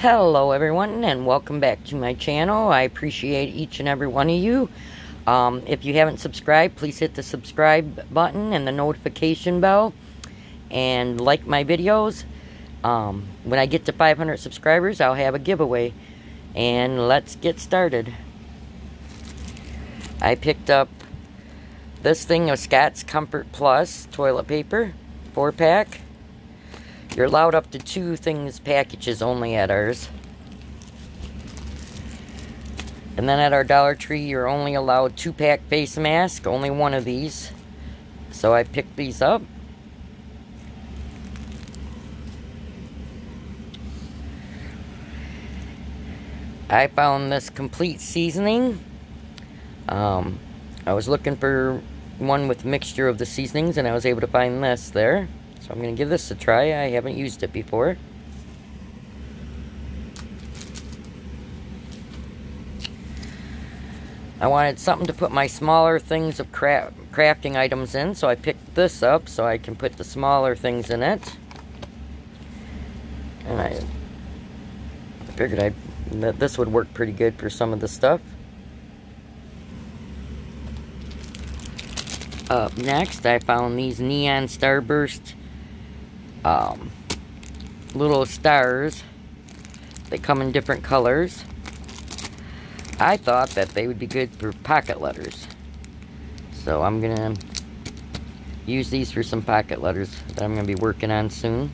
Hello everyone and welcome back to my channel. I appreciate each and every one of you. Um, if you haven't subscribed, please hit the subscribe button and the notification bell and like my videos. Um, when I get to 500 subscribers, I'll have a giveaway. And let's get started. I picked up this thing of Scott's Comfort Plus toilet paper, 4 pack. You're allowed up to two things packages only at ours. And then at our Dollar Tree, you're only allowed two pack face mask, only one of these. So I picked these up. I found this complete seasoning. Um, I was looking for one with mixture of the seasonings and I was able to find this there. So I'm going to give this a try. I haven't used it before. I wanted something to put my smaller things of cra crafting items in, so I picked this up so I can put the smaller things in it. And I figured I that this would work pretty good for some of the stuff. Up next, I found these Neon Starburst um, little stars. They come in different colors. I thought that they would be good for pocket letters. So I'm going to use these for some pocket letters that I'm going to be working on soon.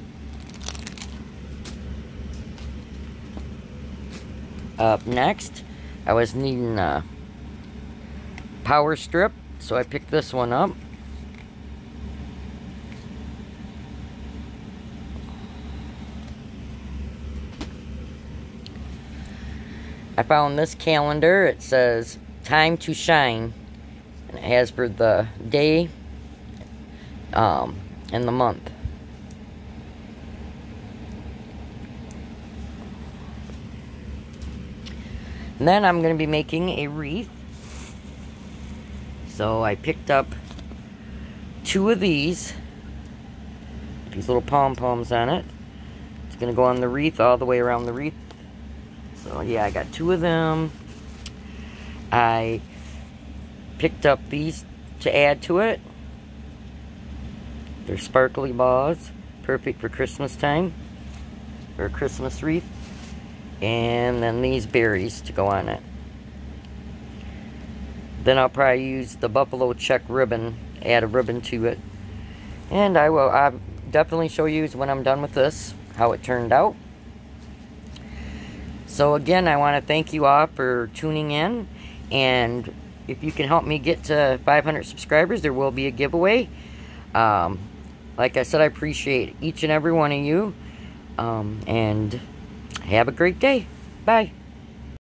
Up next, I was needing a power strip, so I picked this one up. I found this calendar. It says time to shine. And it has for the day um, and the month. And then I'm going to be making a wreath. So I picked up two of these. These little pom-poms on it. It's going to go on the wreath all the way around the wreath. So yeah, I got two of them. I picked up these to add to it. They're sparkly balls, perfect for Christmas time, or a Christmas wreath. And then these berries to go on it. Then I'll probably use the buffalo check ribbon, add a ribbon to it. And I will I'll definitely show you when I'm done with this, how it turned out. So again, I want to thank you all for tuning in. And if you can help me get to 500 subscribers, there will be a giveaway. Um, like I said, I appreciate each and every one of you. Um, and have a great day. Bye.